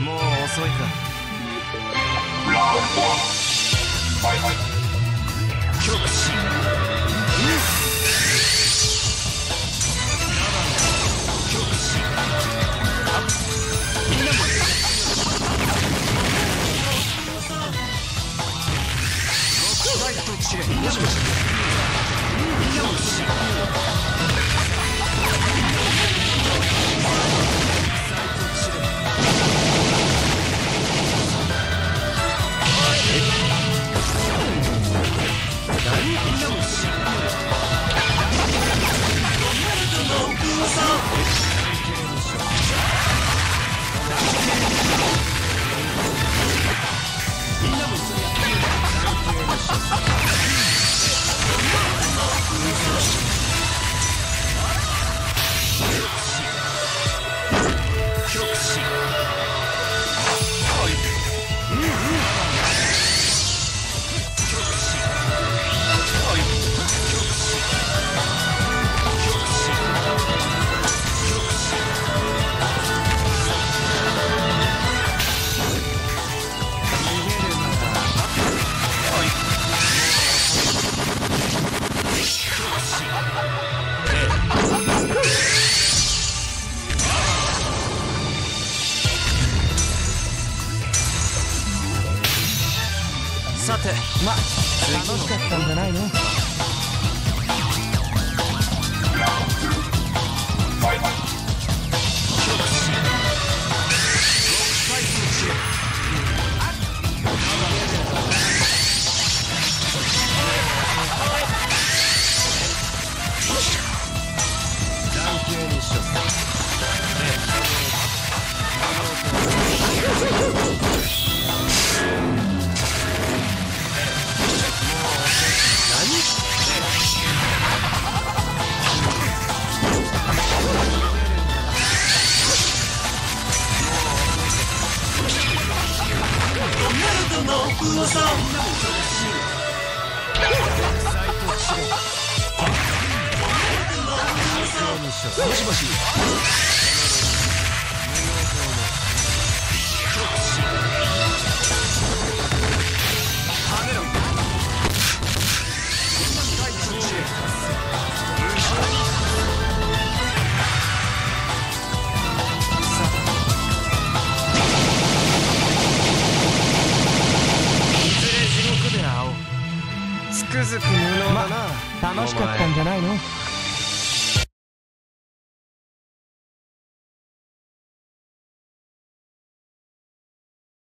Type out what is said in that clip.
もう遅いか。極真。みんなもさてま楽しかったんじゃないの？もしももしいずつくづく無能だな。ま楽しかったんじゃないの？